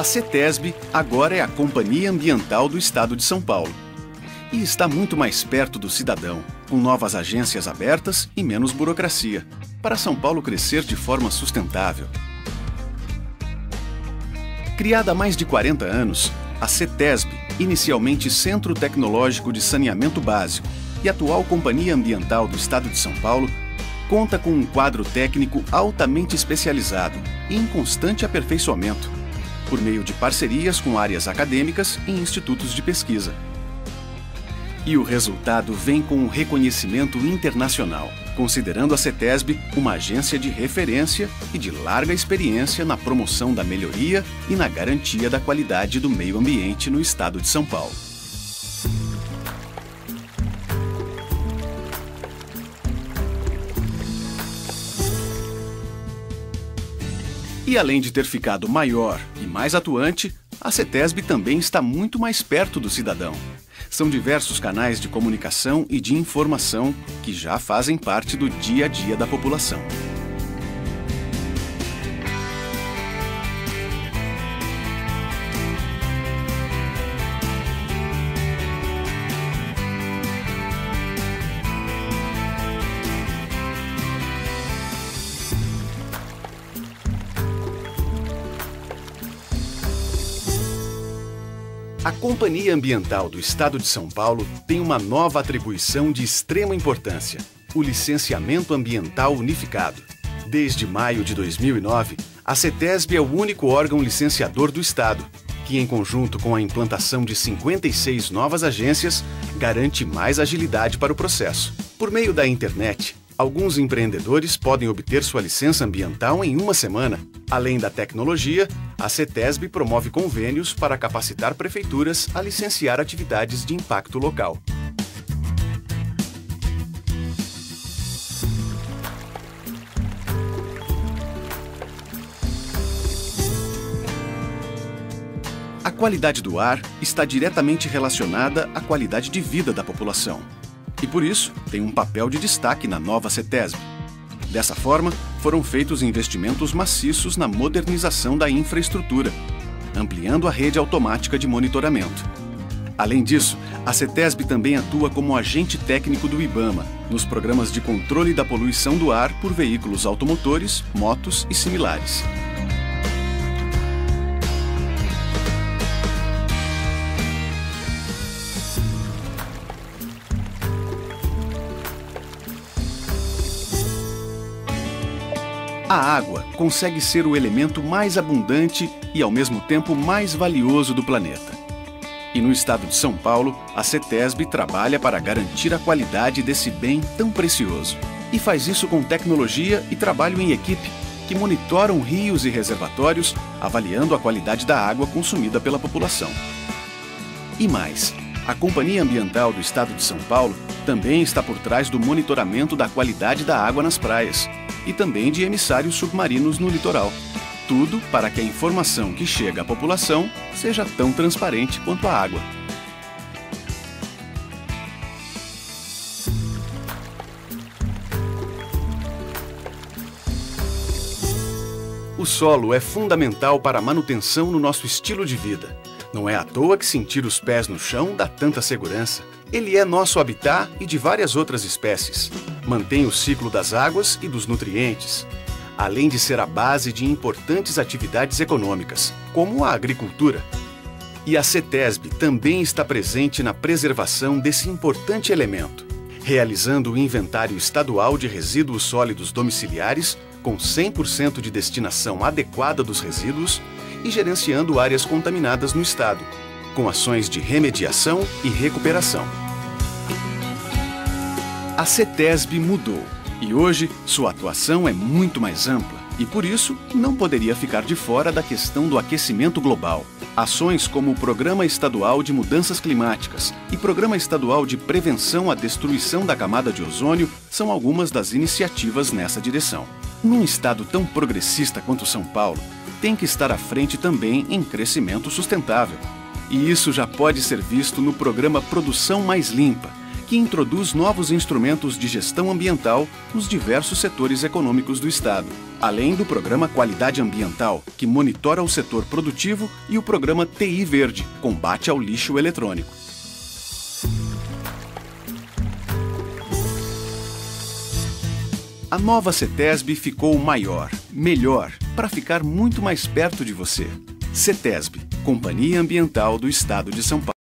A CETESB agora é a Companhia Ambiental do Estado de São Paulo. E está muito mais perto do cidadão, com novas agências abertas e menos burocracia, para São Paulo crescer de forma sustentável. Criada há mais de 40 anos, a CETESB, inicialmente Centro Tecnológico de Saneamento Básico e atual Companhia Ambiental do Estado de São Paulo, conta com um quadro técnico altamente especializado e em constante aperfeiçoamento, por meio de parcerias com áreas acadêmicas e institutos de pesquisa. E o resultado vem com um reconhecimento internacional, considerando a CETESB uma agência de referência e de larga experiência na promoção da melhoria e na garantia da qualidade do meio ambiente no estado de São Paulo. E além de ter ficado maior e mais atuante, a CETESB também está muito mais perto do cidadão. São diversos canais de comunicação e de informação que já fazem parte do dia a dia da população. A Companhia Ambiental do Estado de São Paulo tem uma nova atribuição de extrema importância: o licenciamento ambiental unificado. Desde maio de 2009, a CETESB é o único órgão licenciador do Estado, que, em conjunto com a implantação de 56 novas agências, garante mais agilidade para o processo. Por meio da internet, Alguns empreendedores podem obter sua licença ambiental em uma semana. Além da tecnologia, a CETESB promove convênios para capacitar prefeituras a licenciar atividades de impacto local. A qualidade do ar está diretamente relacionada à qualidade de vida da população e por isso tem um papel de destaque na nova CETESB. Dessa forma, foram feitos investimentos maciços na modernização da infraestrutura, ampliando a rede automática de monitoramento. Além disso, a CETESB também atua como agente técnico do IBAMA nos programas de controle da poluição do ar por veículos automotores, motos e similares. A água consegue ser o elemento mais abundante e, ao mesmo tempo, mais valioso do planeta. E no estado de São Paulo, a CETESB trabalha para garantir a qualidade desse bem tão precioso. E faz isso com tecnologia e trabalho em equipe, que monitoram rios e reservatórios, avaliando a qualidade da água consumida pela população. E mais, a Companhia Ambiental do Estado de São Paulo também está por trás do monitoramento da qualidade da água nas praias, e também de emissários submarinos no litoral. Tudo para que a informação que chega à população seja tão transparente quanto a água. O solo é fundamental para a manutenção no nosso estilo de vida. Não é à toa que sentir os pés no chão dá tanta segurança. Ele é nosso habitat e de várias outras espécies. Mantém o ciclo das águas e dos nutrientes, além de ser a base de importantes atividades econômicas, como a agricultura. E a CETESB também está presente na preservação desse importante elemento, realizando o inventário estadual de resíduos sólidos domiciliares com 100% de destinação adequada dos resíduos e gerenciando áreas contaminadas no estado, com ações de remediação e recuperação. A CETESB mudou e hoje sua atuação é muito mais ampla e por isso não poderia ficar de fora da questão do aquecimento global. Ações como o Programa Estadual de Mudanças Climáticas e Programa Estadual de Prevenção à Destruição da Camada de Ozônio são algumas das iniciativas nessa direção. Num estado tão progressista quanto São Paulo, tem que estar à frente também em crescimento sustentável. E isso já pode ser visto no programa Produção Mais Limpa, que introduz novos instrumentos de gestão ambiental nos diversos setores econômicos do Estado, além do Programa Qualidade Ambiental, que monitora o setor produtivo, e o Programa TI Verde, combate ao lixo eletrônico. A nova CETESB ficou maior, melhor, para ficar muito mais perto de você. CETESB, Companhia Ambiental do Estado de São Paulo.